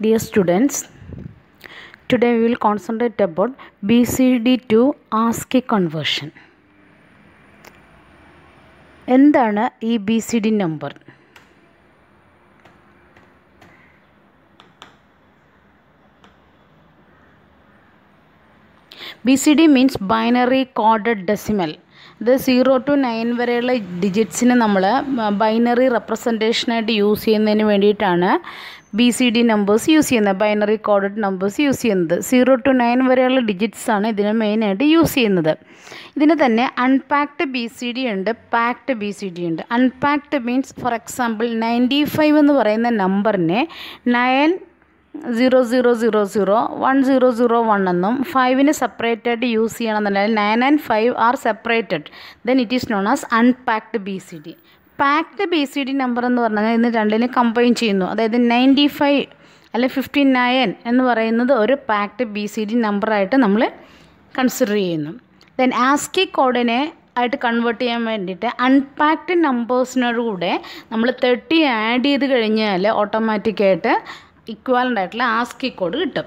Dear students, today we will concentrate about BCD to ASCII conversion. എന്താണ് ഈ B C D number B C D means binary coded decimal ഇത് zero to nine വരെയുള്ള ഡിജിറ്റ്സിന് നമ്മൾ binary റെപ്രസെന്റേഷനായിട്ട് use ചെയ്യുന്നതിന് വേണ്ടിയിട്ടാണ് B C D numbers use ചെയ്യുന്നത്. ബൈനറി കോഡഡ് നമ്പേഴ്സ് യൂസ് ചെയ്യുന്നത്. സീറോ ടു നയൻ വരെയുള്ള ഡിജിറ്റ്സാണ് ഇതിന് മെയിനായിട്ട് യൂസ് ചെയ്യുന്നത്. ഇതിന് തന്നെ അൺപാക്ഡ് ബി സി ഡി ഉണ്ട് പാക്ഡ് ബി സി ഡി ഉണ്ട്. Unpacked means for example ninety five എന്ന് പറയുന്ന നമ്പറിനെ nine zero zero zero zero one zero zero one എന്നും ഫൈവിന് സെപ്പറേറ്റ് ആയിട്ട് യൂസ് ചെയ്യണമെന്നുണ്ടെങ്കിൽ nine and five are separated then it is known as unpacked B C D packed B C D number എന്ന് പറഞ്ഞാൽ ഇന്ന് രണ്ടിനെ കമ്പൈൻ ചെയ്യുന്നു. അതായത് നയന്റി ഫൈവ് അല്ലെ ഫിഫ്റ്റി നയൻ എന്ന് പറയുന്നത് ഒരു പാക്ഡ് ബി സി ഡി നമ്പറായിട്ട് നമ്മൾ കൺസിഡർ ചെയ്യുന്നു. ദെൻ ആസ്കി കോഡിനെ ആയിട്ട് കൺവേർട്ട് ചെയ്യാൻ വേണ്ടിയിട്ട് അൺപാക്ഡ് നമ്പേഴ്സിനോട് കൂടെ നമ്മൾ തേർട്ടി ആഡ് ചെയ്ത് കഴിഞ്ഞാൽ ഓട്ടോമാറ്റിക്കായിട്ട് ഇക്വാലന്റ് ആയിട്ടുള്ള ആസ്കി കോഡ് കിട്ടും.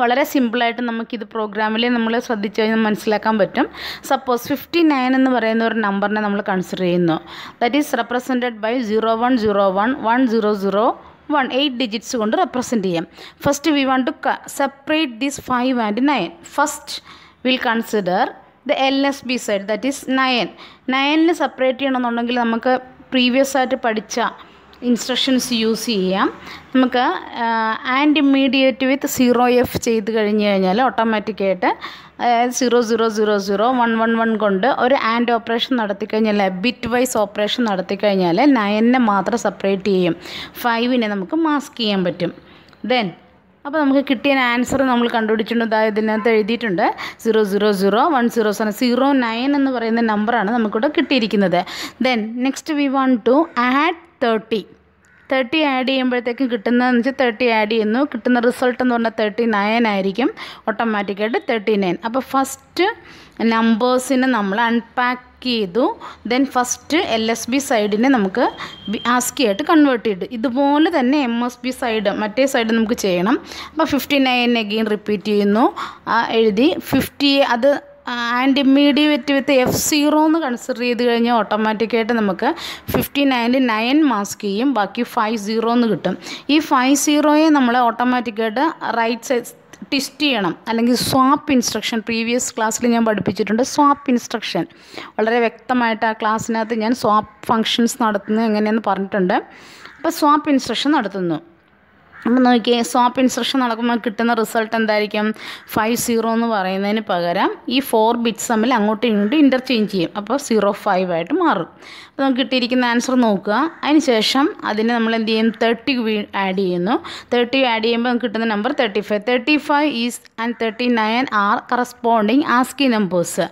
വളരെ സിമ്പിളായിട്ട് നമുക്കിത് പ്രോഗ്രാമിൽ നമ്മൾ ശ്രദ്ധിച്ചു കഴിഞ്ഞാൽ മനസ്സിലാക്കാൻ പറ്റും. സപ്പോസ് ഫിഫ്റ്റി നയൻ എന്ന് പറയുന്ന ഒരു നമ്പറിനെ നമ്മൾ കൺസിഡർ ചെയ്യുന്നു. That is represented by zero one zero one one zero zero one eight digits കൊണ്ട് റെപ്രസെന്റ് ചെയ്യാം. First we want to separate these five and nine first will consider the L S B side that is nine നയനിൽ separate ചെയ്യണമെന്നുണ്ടെങ്കിൽ നമുക്ക് previous ആയിട്ട് പഠിച്ച instructions use ചെയ്യാം. നമുക്ക് and immediate with zero F ചെയ്ത് കഴിഞ്ഞ് കഴിഞ്ഞാൽ ഓട്ടോമാറ്റിക്കായിട്ട് അതായത് zero zero zero zero one one one കൊണ്ട് ഒരു ആൻഡ് ഓപ്പറേഷൻ നടത്തി കഴിഞ്ഞാൽ ബിറ്റ് വൈസ് ഓപ്പറേഷൻ നടത്തി കഴിഞ്ഞാൽ നയനിനെ മാത്രം സെപ്പറേറ്റ് ചെയ്യും. ഫൈവിനെ നമുക്ക് മാസ്ക് ചെയ്യാൻ പറ്റും. ദെൻ അപ്പോൾ നമുക്ക് കിട്ടിയ ആൻസർ നമ്മൾ കണ്ടുപിടിച്ചിട്ടുണ്ട്. അതായത് ഇതിനകത്ത് എഴുതിയിട്ടുണ്ട്. Zero zero zero one zero seven zero nine എന്ന് പറയുന്ന നമ്പറാണ് നമുക്കിവിടെ കിട്ടിയിരിക്കുന്നത്. Then next we want to add thirty thirty add ചെയ്യുമ്പോഴത്തേക്കും കിട്ടുന്നതെന്ന് വെച്ചാൽ തേർട്ടി ആഡ് ചെയ്യുന്നു. കിട്ടുന്ന റിസൾട്ട് എന്ന് പറഞ്ഞാൽ തേർട്ടി നയൻ ആയിരിക്കും. ഓട്ടോമാറ്റിക്കായിട്ട് തേർട്ടി നയൻ അപ്പോൾ ഫസ്റ്റ് നമ്പേഴ്സിനെ നമ്മൾ അൺപാക്ക് ചെയ്തു. Then first L S B സൈഡിനെ നമുക്ക് ആസ്കി ആയിട്ട് കൺവേർട്ട് ചെയ്തു. ഇതുപോലെ തന്നെ എം എസ് ബി സൈഡ് മറ്റേ സൈഡ് നമുക്ക് ചെയ്യണം. അപ്പോൾ ഫിഫ്റ്റി നയൻ അഗെയിൻ റിപ്പീറ്റ് ചെയ്യുന്നു എഴുതി. ഫിഫ്റ്റി അത് and immediate with F zero എന്ന് കൺസിഡർ ചെയ്ത് കഴിഞ്ഞാൽ ഓട്ടോമാറ്റിക്കായിട്ട് നമുക്ക് ഫിഫ്റ്റി നയനിൽ നയൻ മാസ്ക് ചെയ്യും. ബാക്കി ഫൈവ് സീറോ എന്ന് കിട്ടും. ഈ ഫൈവ് സീറോയെ നമ്മൾ ഓട്ടോമാറ്റിക്കായിട്ട് റൈറ്റ് സൈഡ് ടിസ്റ്റ് ചെയ്യണം. അല്ലെങ്കിൽ സ്വാപ്പ് ഇൻസ്ട്രക്ഷൻ പ്രീവിയസ് ക്ലാസ്സിൽ ഞാൻ പഠിപ്പിച്ചിട്ടുണ്ട് സ്വാപ്പ് ഇൻസ്ട്രക്ഷൻ വളരെ വ്യക്തമായിട്ട് ആ ക്ലാസ്സിനകത്ത് ഞാൻ സ്വാപ്പ് ഫങ്ഷൻസ് നടത്തുന്നത് എങ്ങനെയെന്ന് പറഞ്ഞിട്ടുണ്ട്. അപ്പോൾ സ്വാപ്പ് ഇൻസ്ട്രക്ഷൻ നടത്തുന്നു. അപ്പോൾ നോക്കിയേ സ്വാപ്പ് ഇൻസ്ട്രക്ഷൻ നടക്കുമ്പോൾ കിട്ടുന്ന റിസൾട്ട് എന്തായിരിക്കും? ഫൈവ് സീറോ എന്ന് പറയുന്നതിന് പകരം ഈ ഫോർ ബിറ്റ്സ് തമ്മിൽ അങ്ങോട്ടും ഇങ്ങോട്ടും ഇന്റർചേഞ്ച് ചെയ്യും. അപ്പോൾ സീറോ ഫൈവ് ആയിട്ട് മാറും. അപ്പോൾ നമുക്ക് കിട്ടിയിരിക്കുന്ന ആൻസർ നോക്കുക. അതിനുശേഷം അതിന് നമ്മൾ എന്ത് ചെയ്യും? തേർട്ടി ആഡ് ചെയ്യുന്നു. തേർട്ടി ആഡ് ചെയ്യുമ്പോൾ നമുക്ക് കിട്ടുന്ന number thirty five thirty five is and thirty nine are corresponding ASCII numbers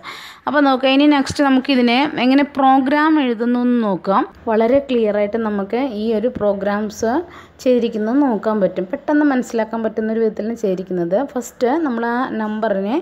അപ്പോൾ നോക്കുക ഇനി നെക്സ്റ്റ് നമുക്കിതിനെ എങ്ങനെ പ്രോഗ്രാം എഴുതുന്നു എന്ന് നോക്കാം. വളരെ ക്ലിയർ ആയിട്ട് നമുക്ക് ഈ ഒരു പ്രോഗ്രാംസ് ചെയ്തിരിക്കുന്നത് നോക്കാൻ പറ്റും. പെട്ടെന്ന് മനസ്സിലാക്കാൻ പറ്റുന്ന ഒരു വിധത്തിലാണ് ചെയ്തിരിക്കുന്നത്. ഫസ്റ്റ് നമ്മൾ ആ നമ്പറിനെ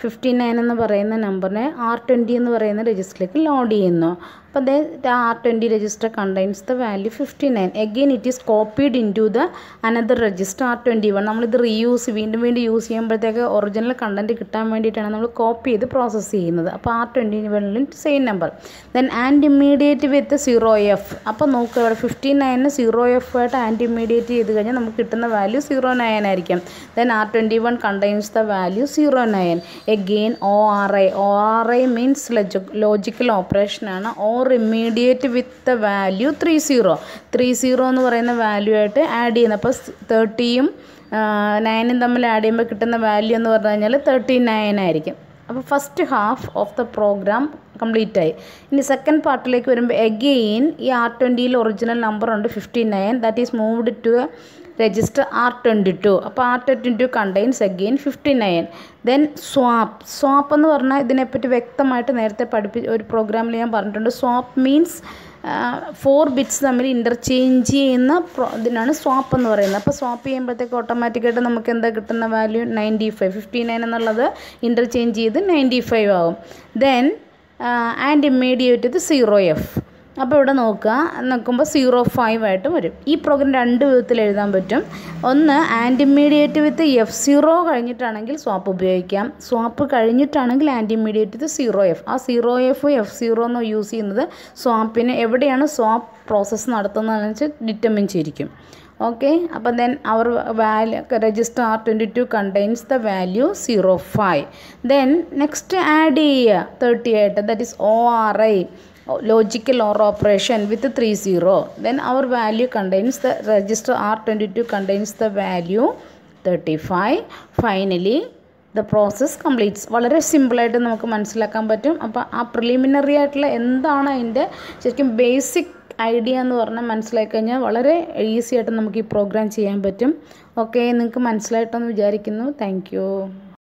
ഫിഫ്റ്റി നയൻ എന്ന് പറയുന്ന നമ്പറിനെ ആർ ട്വന്റി എന്ന് പറയുന്ന രജിസ്റ്ററിലേക്ക് ലോഡ് ചെയ്യുന്നു. അപ്പോൾ the R twenty register contains the value fifty nine again it is copied in to the another register R twenty one നമ്മളിത് റീയൂസ് വീണ്ടും വീണ്ടും യൂസ് ചെയ്യുമ്പോഴത്തേക്ക് ഒറിജിനൽ കണ്ടന്റ് കിട്ടാൻ വേണ്ടിയിട്ടാണ് നമ്മൾ കോപ്പി ചെയ്ത് പ്രോസസ്സ് ചെയ്യുന്നത്. അപ്പോൾ ആർ ട്വന്റി വണ്ണിൽ same number then and immediate with zero F അപ്പോൾ നോക്കുക ഇവിടെ ഫിഫ്റ്റി നയന് സീറോ എഫ് ആയിട്ട് ആൻഡ് ഇമ്മീഡിയറ്റ് ചെയ്ത് കഴിഞ്ഞാൽ നമുക്ക് കിട്ടുന്ന വാല്യൂ സീറോ നയൻ ആയിരിക്കും. Then R twenty one contains the value zero nine again O R I O R I means logical ഓപ്പറേഷനാണ് or immediate with the value three zero three zero എന്ന് പറയുന്ന value ആയിട്ട് add ചെയ്യുന്നത് അപ്പോൾ തേർട്ടിയും നയനും തമ്മിൽ add ചെയ്യുമ്പോൾ കിട്ടുന്ന value എന്ന് പറഞ്ഞു കഴിഞ്ഞാൽ തേർട്ടി നയൻ ആയിരിക്കും. അപ്പോൾ first half of the program complete ആയി. ഇനി സെക്കൻഡ് പാർട്ടിലേക്ക് വരുമ്പോൾ എഗെയിൻ ഈ ആർ ട്വന്റിയിൽ ഒറിജിനൽ നമ്പർ ഉണ്ട് fifty nine that is moved to register R twenty two അപ്പോൾ R twenty two contains again fifty nine then swap swap എന്ന് പറഞ്ഞാൽ ഇതിനെപ്പറ്റി വ്യക്തമായിട്ട് നേരത്തെ പഠിപ്പി ഒരു പ്രോഗ്രാമിൽ ഞാൻ പറഞ്ഞിട്ടുണ്ട്. സ്വാപ്പ് മീൻസ് ഫോർ ബിറ്റ്സ് തമ്മിൽ ഇന്റർചേഞ്ച് ചെയ്യുന്ന പ്രോ ഇതിനാണ് സ്വാപ്പ് എന്ന് പറയുന്നത്. അപ്പോൾ സ്വാപ്പ് ചെയ്യുമ്പോഴത്തേക്ക് ഓട്ടോമാറ്റിക്കായിട്ട് നമുക്ക് എന്താ കിട്ടുന്ന value ninety five fifty nine എന്നുള്ളത് ഇന്റർചേഞ്ച് ചെയ്ത് നയന്റി ഫൈവ് ആകും ദെൻ ആൻഡ് ഇമ്മീഡിയറ്റ് ഇത് സീറോ എഫ് അപ്പോൾ ഇവിടെ നോക്കുക. നോക്കുമ്പോൾ സീറോ ഫൈവ് ആയിട്ട് വരും. ഈ പ്രോഗ്രാം രണ്ട് വിധത്തിൽ എഴുതാൻ പറ്റും. ഒന്ന് and immediate with F zero കഴിഞ്ഞിട്ടാണെങ്കിൽ swap ഉപയോഗിക്കാം. Swap കഴിഞ്ഞിട്ടാണെങ്കിൽ and immediate with zero F ആ സീറോ എഫ് എഫ് സീറോ എന്ന് യൂസ് ചെയ്യുന്നത് സ്വാപ്പിന് എവിടെയാണ് സ്വാപ്പ് പ്രോസസ്സ് നടത്തുന്നതെന്ന് വെച്ചാൽ ഡിറ്റർമിൻ ചെയ്തിരിക്കും. ഓക്കെ അപ്പം then our value register R twenty two contains the value zero five then next add ചെയ്യുക തേർട്ടി ആയിട്ട് that is O R I logical or operation with three zero then our value contains the register R twenty two contains the value thirty five finally the process completes വളരെ സിമ്പിളായിട്ട് നമുക്ക് മനസ്സിലാക്കാൻ പറ്റും. അപ്പോൾ ആ preliminary ആയിട്ടുള്ള എന്താണ് അതിന്റെ ശരിക്കും ബേസിക് ഐഡിയ എന്ന് പറഞ്ഞാൽ മനസ്സിലാക്കി കഴിഞ്ഞാൽ വളരെ ഈസി ആയിട്ട് നമുക്ക് ഈ പ്രോഗ്രാം ചെയ്യാൻ പറ്റും. ഓക്കെ നിങ്ങൾക്ക് മനസ്സിലായിട്ടെന്ന് വിചാരിക്കുന്നു. താങ്ക്